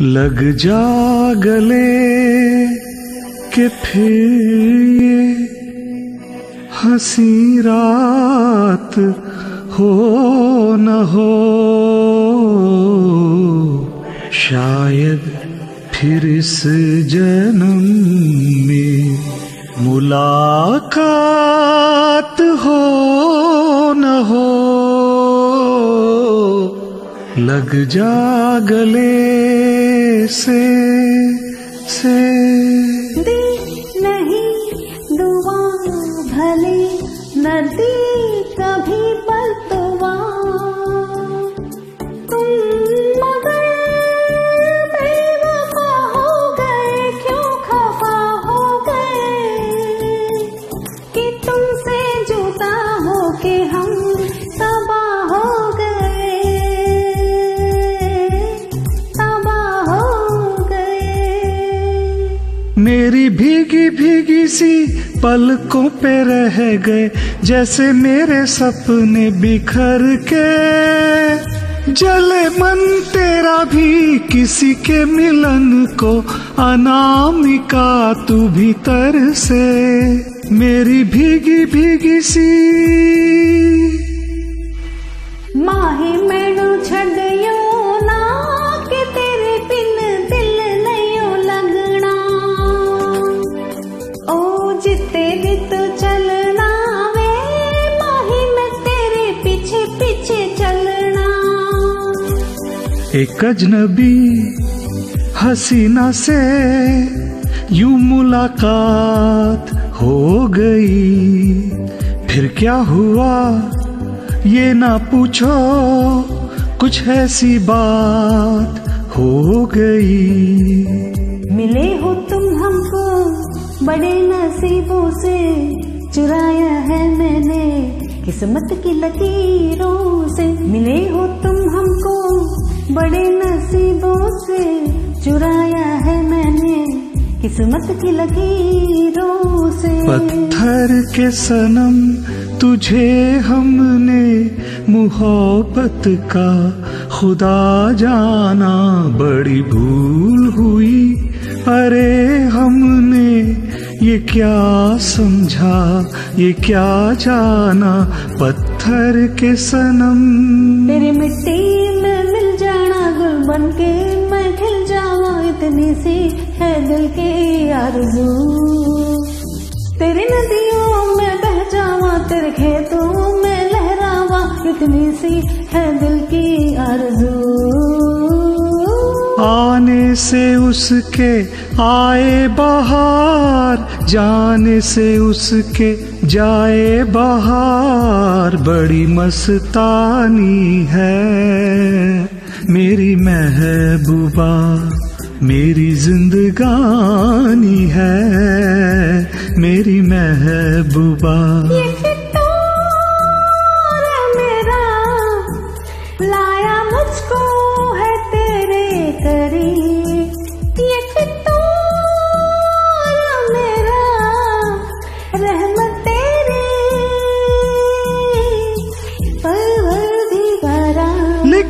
लग जा गले के फिर ये हँसी रात हो न हो। शायद फिर इस जन्म में मुलाकात हो न हो। लग जा गले से से। दी नहीं दुआ भले नदी कभी पलटवा तुम मेरी भीगी भीगी सी पलकों पे रह गए, जैसे मेरे सपने बिखर के। जले मन तेरा भी किसी के मिलन को, अनामिका तू भीतर से। मेरी भीगी भीगी सी एक अजनबी हसीना से यू मुलाकात हो गई। फिर क्या हुआ? ये ना पूछो, कुछ ऐसी बात हो गई। मिले हो तुम हमको बड़े नसीबों से, चुराया है मैंने किस्मत की लकीरों से। मिले हो तुम हमको बड़े नसीबों से चुराया है मैंने किस्मत की लकीरों से। पत्थर के सनम तुझे हमने मोहब्बत का खुदा जाना। बड़ी भूल हुई अरे हमने ये क्या समझा ये क्या जाना। पत्थर के सनम तेरी मिट्टी में मिल बन के मैं खिल जावा इतनी सी, है दिल की आरज़ू। तेरी नदियों में बह जावा तेरे खेतों में लहरावा इतनी सी, है दिल की आरज़ू। आने से उसके आए बहार, जाने से उसके जाए बहार, बड़ी मस्तानी है। मेरी महबूबा मेरी जिंदगानी है। मेरी महबूबा। मेरा लाया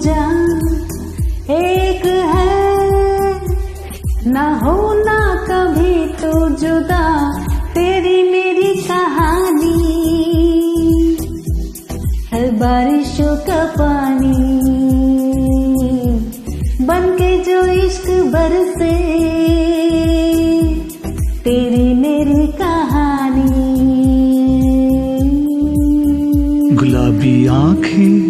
जान एक है, ना हो ना कभी तो जुदा। तेरी मेरी कहानी है बारिशों का पानी। बन के जो इश्क बरसे, तेरी मेरी कहानी। गुलाबी आँखें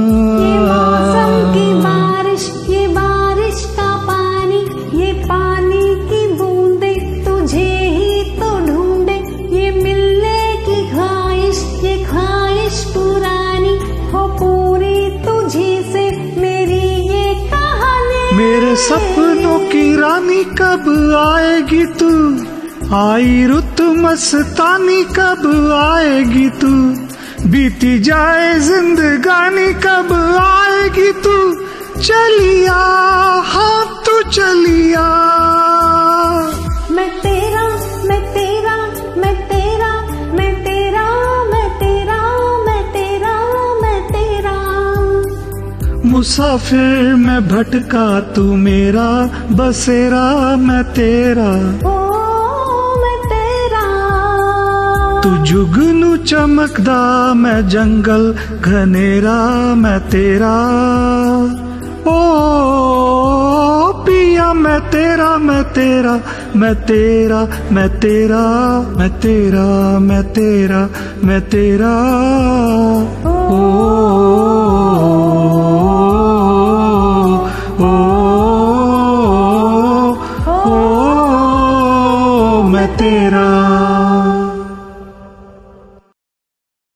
सपनों की रानी कब आएगी तू? आई रुत मस्तानी कब आएगी तू? बीती जाए जिंदगानी कब आएगी तू? चलिया हाँ तू चलिया। मैं मुसाफिर मैं भटका तू मेरा बसेरा मैं तेरा। ओ मैं तेरा। तू जुगनू चमकदा मैं जंगल घनेरा मैं तेरा। ओ पिया मैं तेरा मैं तेरा मैं तेरा मैं तेरा मैं तेरा मैं तेरा मैं तेरा। ओ ओ